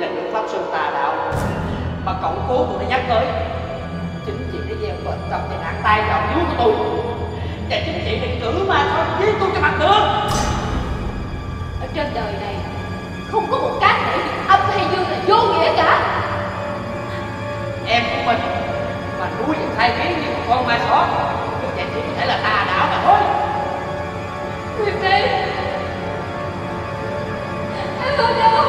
là nước pháp sư tà đạo. Mà cậu cố tôi đã nhắc tới chính chị đã gieo bệnh tâm và nạn tai vào dưới của tôi và chính chị định cử ma thôi giết tôi cho bằng được. Ở trên đời này không có một cá thể âm hay dương là vô nghĩa cả. Em của mình mà nuôi và thay biến như một con ma sói và chỉ có thể là tà đạo mà thôi. Nguyên Phi Oh no!